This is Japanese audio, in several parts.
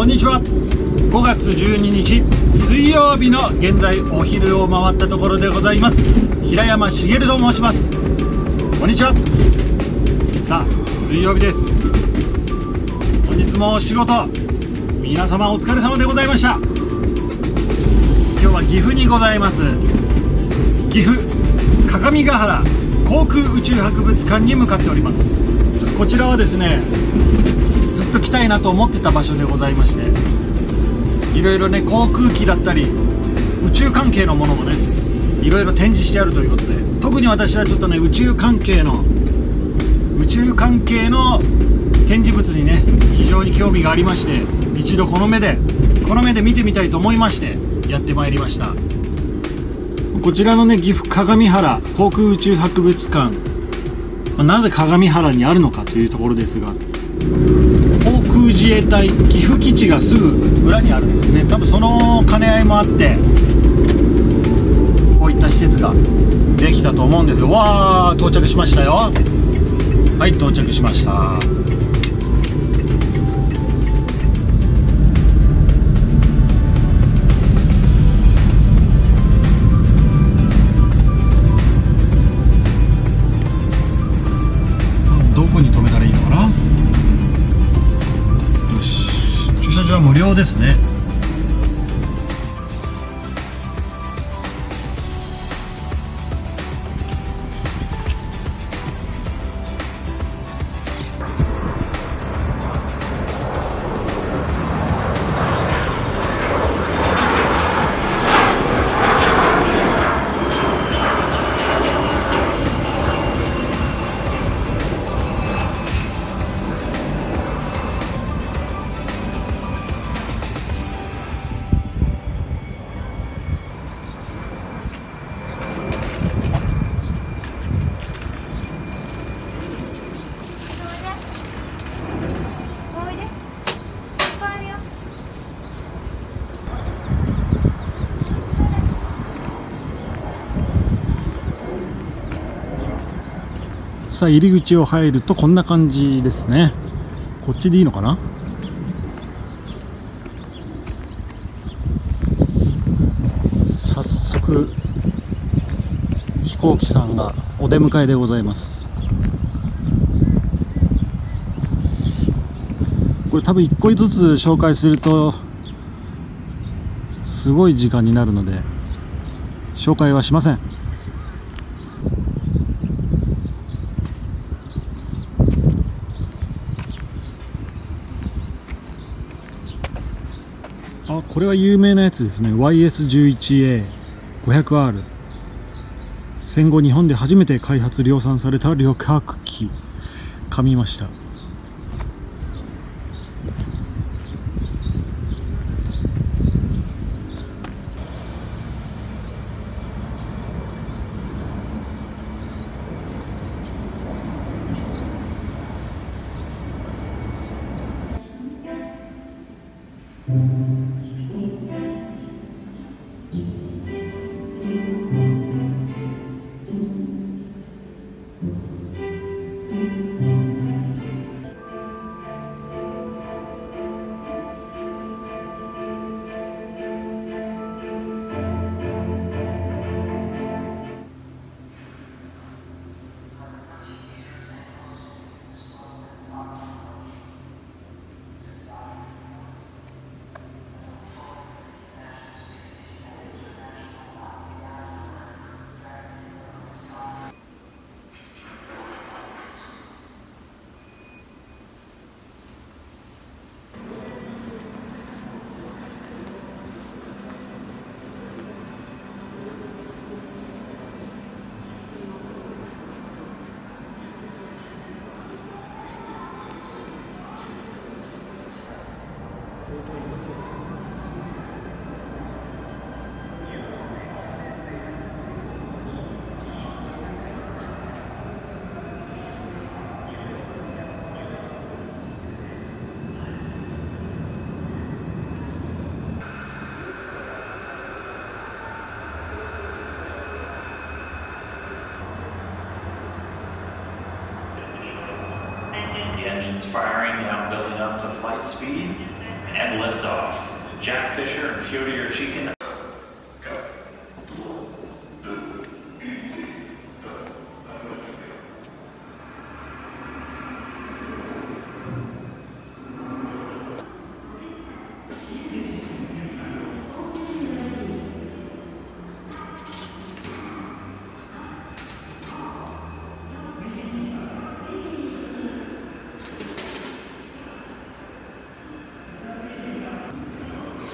こんにちは。5月12日水曜日の現在お昼を回ったところでございます。平山茂と申します。こんにちは。さあ水曜日です。本日もお仕事皆様お疲れ様でございました。今日は岐阜にございます。岐阜各務原航空宇宙博物館に向かっております。こちらはですねっと来たいなと思ってた場所でございましていろいろね航空機だったり宇宙関係のものもねいろいろ展示してあるということで特に私はちょっとね宇宙関係の宇宙関係の展示物にね非常に興味がありまして一度この目でこの目で見てみたいと思いましてやってまいりました。こちらのね岐阜各務原航空宇宙博物館。なぜ鏡原にあるのかというところですが航空自衛隊岐阜基地がすぐ裏にあるんですね。多分その兼ね合いもあってこういった施設ができたと思うんですがわー到着しましたよ。はい到着しました。無料ですね。さあ入り口を入るとこんな感じですね。こっちでいいのかな？早速飛行機さんがお出迎えでございます。これ多分1個ずつ紹介するとすごい時間になるので紹介はしません。これは有名なやつですね。YS11A500R 戦後日本で初めて開発量産された旅客機。噛みました。Firing now, building up to flight speed. and liftoff. Jack Fisher and Fyodor Chikin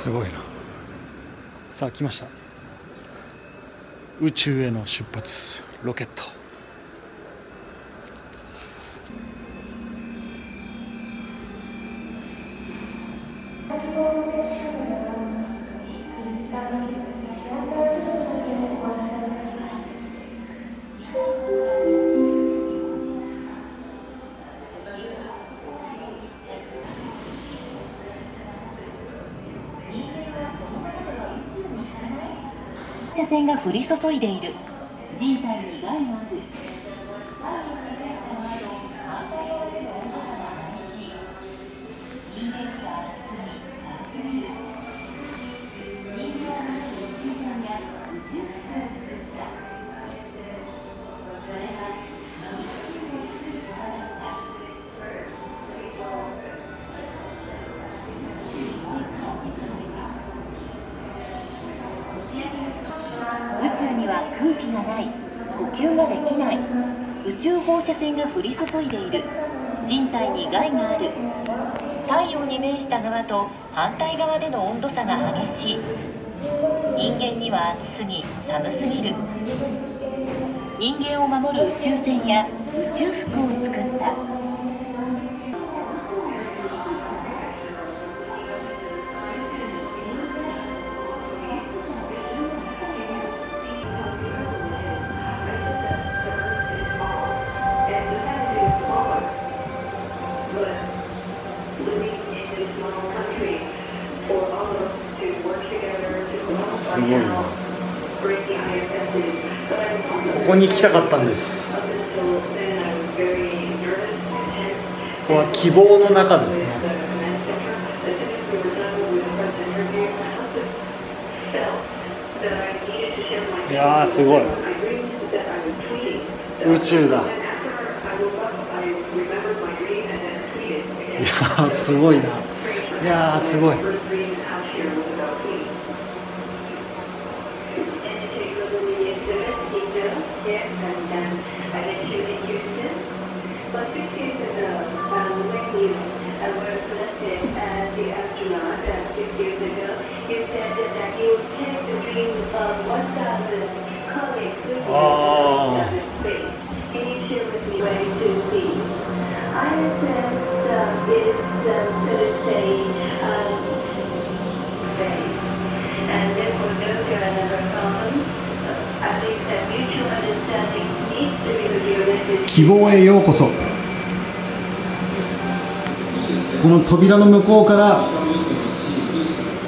すごいな。さあ来ました。宇宙への出発ロケット。線が降り注いでいる。人体に害があるない。呼吸ができない。宇宙放射線が降り注いでいる。人体に害がある。太陽に面した側と反対側での温度差が激しい。人間には暑すぎ寒すぎる。人間を守る宇宙船や宇宙服を作っここに来たかったんです。ここは希望の中ですね。いやすごい。宇宙だ。いやすごいな。いやすごい。希望へようこそ。この扉の向こうから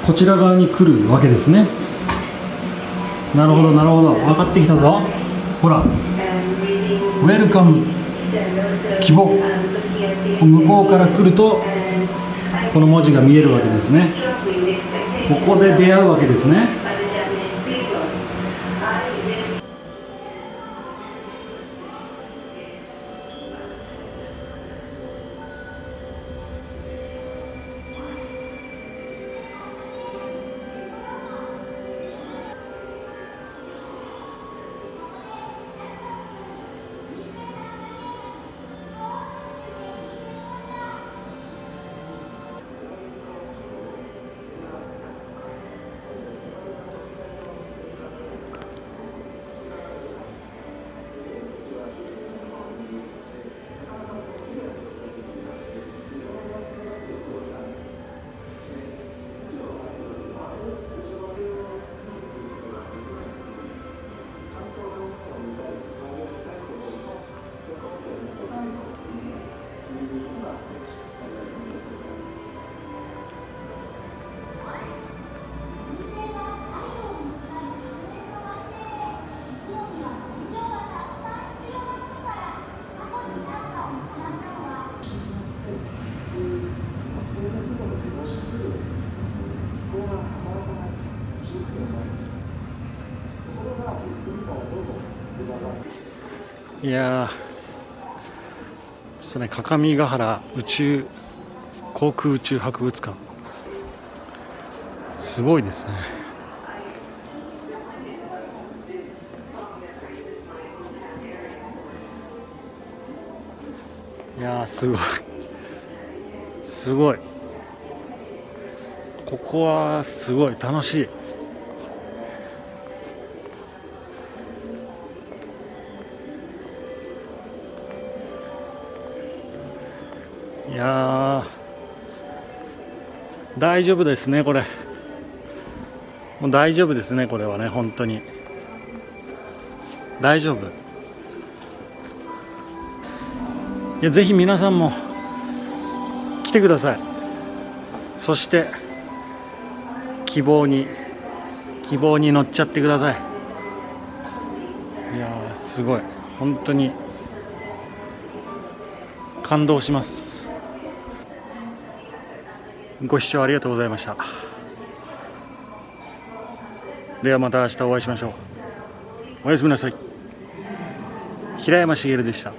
こちら側に来るわけですね。なるほどなるほど。分かってきたぞ。ほら。ウェルカム希望。向こうから来るとこの文字が見えるわけですね。ここで出会うわけですね。いやちょっとね各務原宇宙航空宇宙博物館。すごいですね。いやすごい。すごい。ここはすごい。楽しい。いや大丈夫ですねこれ。もう大丈夫ですねこれはね本当に。大丈夫。いやぜひ皆さんも来てください。そして希望に希望に乗っちゃってください。いやすごい。本当に感動します。ご視聴ありがとうございました。ではまた明日お会いしましょう。おやすみなさい。平山茂でした。